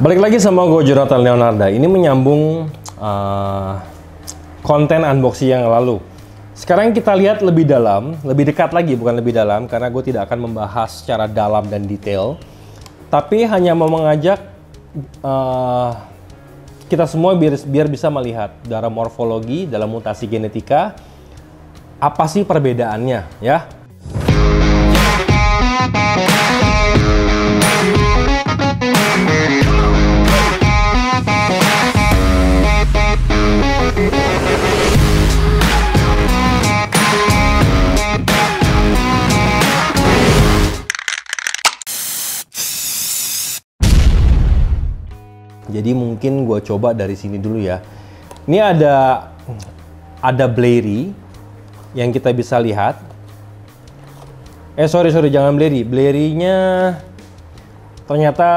Balik lagi sama gue Jonathan Leonarda. Ini menyambung uh, konten unboxing yang lalu. Sekarang kita lihat lebih dalam, lebih dekat lagi, bukan lebih dalam, karena gue tidak akan membahas secara dalam dan detail. Tapi hanya mau mengajak uh, kita semua biar, biar bisa melihat dalam morfologi, dalam mutasi genetika, apa sih perbedaannya ya. Jadi mungkin gue coba dari sini dulu ya. Ini ada ada blurry yang kita bisa lihat. Eh sorry sorry jangan blurry. Blurry-nya ternyata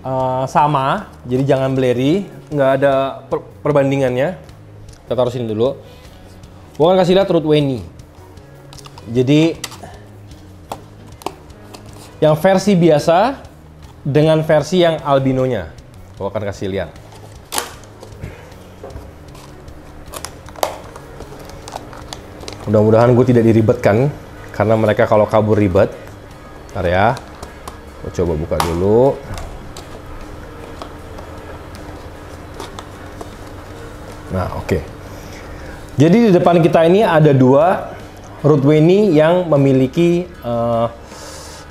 uh, sama. Jadi jangan blurry. Nggak ada per perbandingannya. Kita taruh sini dulu. Gue akan kasih lihat root Weni. Jadi yang versi biasa dengan versi yang albinonya. Gue akan kasih lihat. Mudah-mudahan gue tidak diribetkan karena mereka kalau kabur ribet. Ntar ya. Gue coba buka dulu. Nah, oke. Okay. Jadi di depan kita ini ada dua root yang memiliki uh,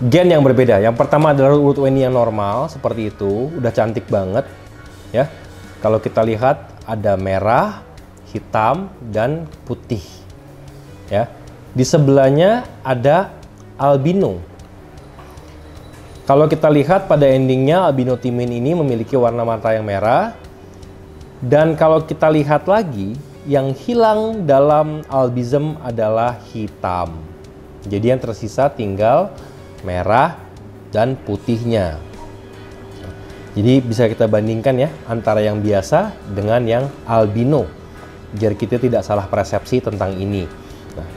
gen yang berbeda. Yang pertama adalah Weni yang normal seperti itu, udah cantik banget ya. Kalau kita lihat ada merah, hitam dan putih. Ya. Di sebelahnya ada albino. Kalau kita lihat pada endingnya albino timin ini memiliki warna mata yang merah. Dan kalau kita lihat lagi, yang hilang dalam albism adalah hitam. Jadi yang tersisa tinggal merah dan putihnya. Jadi bisa kita bandingkan ya antara yang biasa dengan yang albino. Biar kita tidak salah persepsi tentang ini. Nah,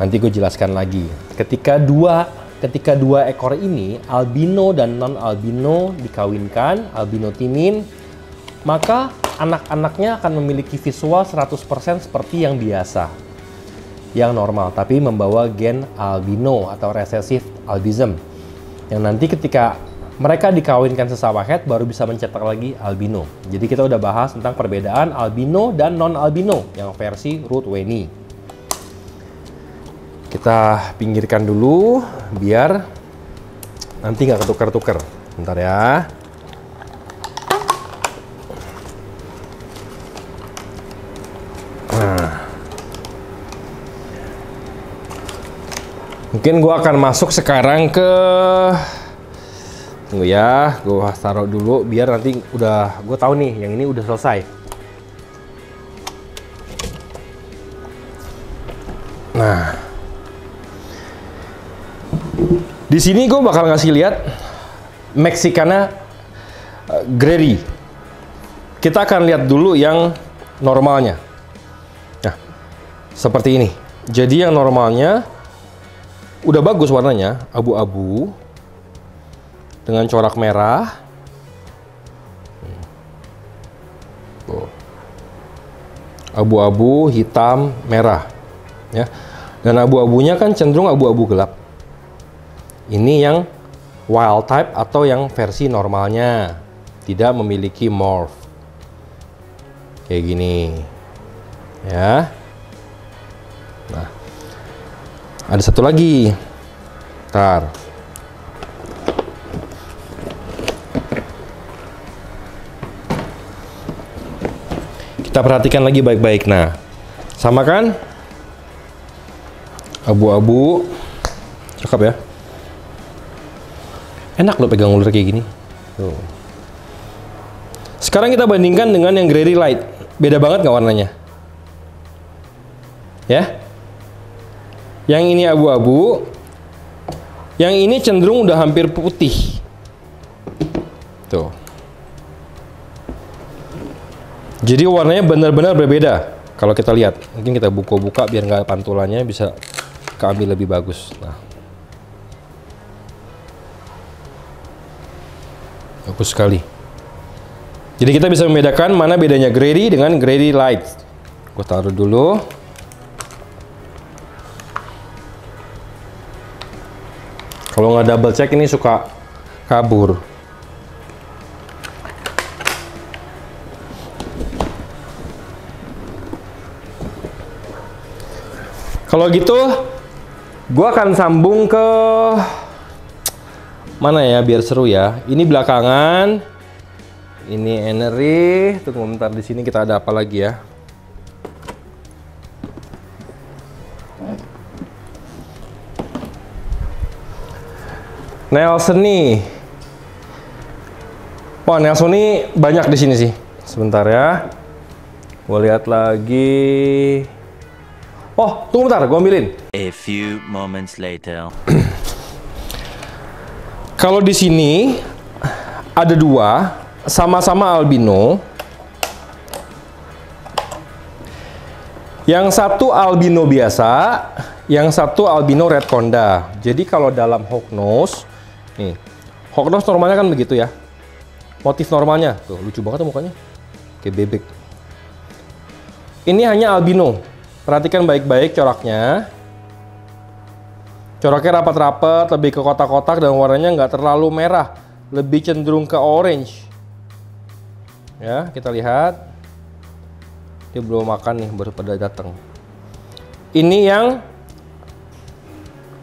nanti gue jelaskan lagi. Ketika dua ketika dua ekor ini albino dan non albino dikawinkan, albino timin, maka anak-anaknya akan memiliki visual 100% seperti yang biasa yang normal, tapi membawa gen albino atau recessive albism. Yang nanti ketika mereka dikawinkan sesama head baru bisa mencetak lagi albino. Jadi kita udah bahas tentang perbedaan albino dan non albino yang versi root Weni. Kita pinggirkan dulu biar nanti nggak ketukar-tukar. Bentar ya. Mungkin gue akan masuk sekarang ke tunggu ya, gue taruh dulu biar nanti udah gue tahu nih yang ini udah selesai. Nah, di sini gue bakal ngasih lihat Mexicana uh, Grady. Kita akan lihat dulu yang normalnya. Nah, seperti ini. Jadi yang normalnya udah bagus warnanya. Abu-abu. Dengan corak merah. Abu-abu hitam merah. Ya. Dan abu-abunya kan cenderung abu-abu gelap. Ini yang wild type atau yang versi normalnya. Tidak memiliki morph. Kayak gini. Ya. Nah ada satu lagi. Ntar. Kita perhatikan lagi baik-baik. Nah, sama kan? Abu-abu. Cakep ya. Enak loh pegang ular kayak gini. Tuh. Sekarang kita bandingkan dengan yang Grady Light. Beda banget nggak warnanya? Ya? Yang ini abu-abu. Yang ini cenderung udah hampir putih. Tuh. Jadi warnanya benar-benar berbeda. Kalau kita lihat, mungkin kita buka-buka biar nggak pantulannya bisa keambil lebih bagus. Nah. Bagus sekali. Jadi kita bisa membedakan mana bedanya Grady dengan Grady Light. Gue taruh dulu. Kalau nggak double check ini suka kabur. Kalau gitu, gua akan sambung ke mana ya biar seru ya. Ini belakangan, ini Enery. Tunggu bentar di sini kita ada apa lagi ya? Nelson nih. Wah, Nelson nih banyak di sini sih. Sebentar ya. Gue lihat lagi. Oh, tunggu bentar, gue ambilin. A few moments later. Kalau di sini ada dua, sama-sama albino. Yang satu albino biasa, yang satu albino red conda. Jadi kalau dalam hognose, nih, hognose normalnya kan begitu ya. Motif normalnya, tuh lucu banget tuh mukanya, kayak bebek. Ini hanya albino. Perhatikan baik-baik coraknya. Coraknya rapat-rapat, lebih ke kotak-kotak dan warnanya nggak terlalu merah, lebih cenderung ke orange. Ya, kita lihat. Dia belum makan nih, baru pada datang. Ini yang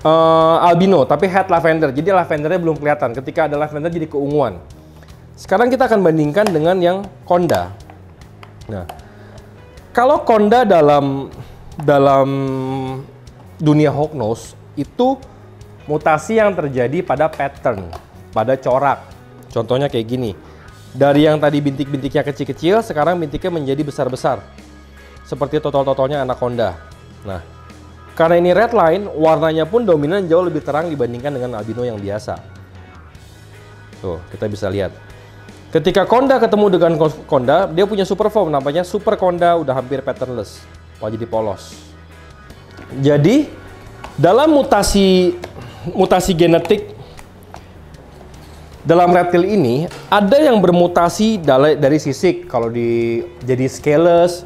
uh, albino, tapi head lavender. Jadi lavendernya belum kelihatan. Ketika ada lavender jadi keunguan. Sekarang kita akan bandingkan dengan yang konda. Nah, kalau konda dalam dalam dunia hognose itu mutasi yang terjadi pada pattern, pada corak. Contohnya kayak gini. Dari yang tadi bintik-bintiknya kecil-kecil, sekarang bintiknya menjadi besar-besar. Seperti totol-totolnya anaconda. Nah, karena ini red line, warnanya pun dominan jauh lebih terang dibandingkan dengan albino yang biasa. Tuh, kita bisa lihat. Ketika konda ketemu dengan konda, dia punya super form namanya super konda udah hampir patternless. Wah jadi polos. Jadi dalam mutasi mutasi genetik dalam reptil ini ada yang bermutasi dari, dari sisik kalau di jadi scaleless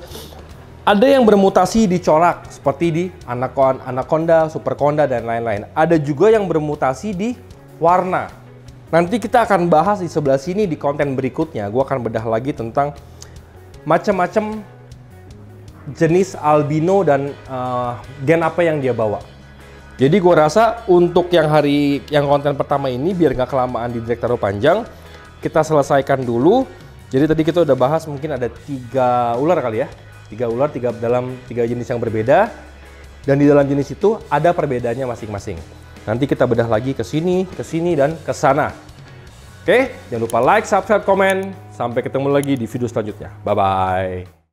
ada yang bermutasi di corak seperti di anaconda, superconda dan lain-lain. Ada juga yang bermutasi di warna. Nanti kita akan bahas di sebelah sini di konten berikutnya. Gue akan bedah lagi tentang macam-macam jenis albino dan uh, gen apa yang dia bawa. Jadi gue rasa untuk yang hari yang konten pertama ini biar nggak kelamaan di direct panjang, kita selesaikan dulu. Jadi tadi kita udah bahas mungkin ada tiga ular kali ya, tiga ular tiga dalam tiga jenis yang berbeda. Dan di dalam jenis itu ada perbedaannya masing-masing. Nanti kita bedah lagi ke sini, ke sini dan ke sana. Oke, jangan lupa like, subscribe, komen. Sampai ketemu lagi di video selanjutnya. Bye bye.